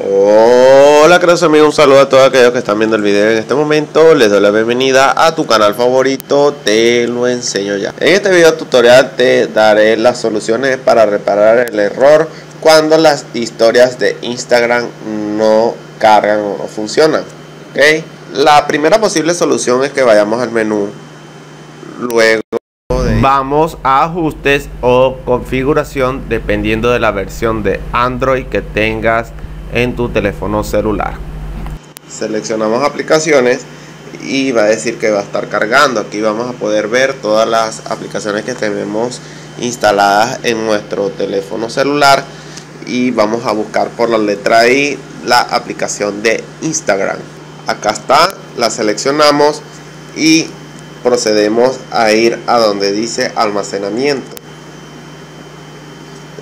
Hola queridos amigos, un saludo a todos aquellos que están viendo el video en este momento. Les doy la bienvenida a tu canal favorito, te lo enseño ya. En este video tutorial te daré las soluciones para reparar el error Cuando las historias de Instagram no cargan o no funcionan ¿Ok? La primera posible solución es que vayamos al menú. Luego Vamos a ajustes o configuración dependiendo de la versión de Android que tengas en tu teléfono celular. Seleccionamos aplicaciones y va a decir que va a estar cargando. Aquí vamos a poder ver todas las aplicaciones que tenemos instaladas en nuestro teléfono celular y vamos a buscar por la letra I la aplicación de Instagram. Acá está, la seleccionamos y procedemos a ir a donde dice almacenamiento.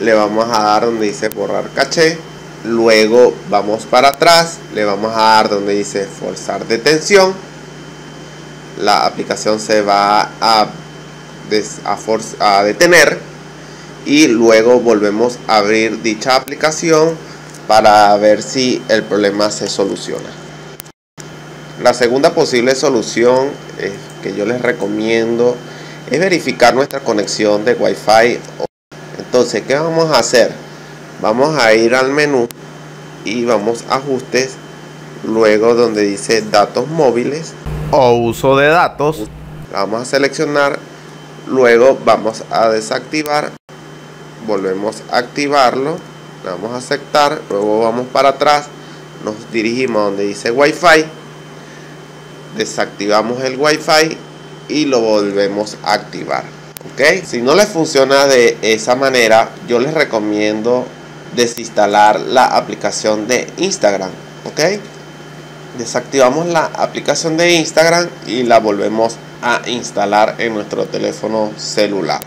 Le vamos a dar donde dice borrar caché luego vamos para atrás le vamos a dar donde dice forzar detención. La aplicación se va a, a, detener. Y luego volvemos a abrir dicha aplicación para ver si el problema se soluciona. La segunda posible solución que yo les recomiendo es verificar nuestra conexión de wifi. Entonces qué vamos a hacer vamos a ir al menú y vamos a ajustes luego donde dice datos móviles. O uso de datos. Vamos a seleccionar luego vamos a desactivar. Volvemos a activarlo. Vamos a aceptar. Luego vamos para atrás. Nos dirigimos donde dice wifi. Desactivamos el wifi y lo volvemos a activar. Ok si no les funciona de esa manera yo les recomiendo desinstalar la aplicación de Instagram. ¿Ok? Desactivamos la aplicación de Instagram y la volvemos a instalar en nuestro teléfono celular.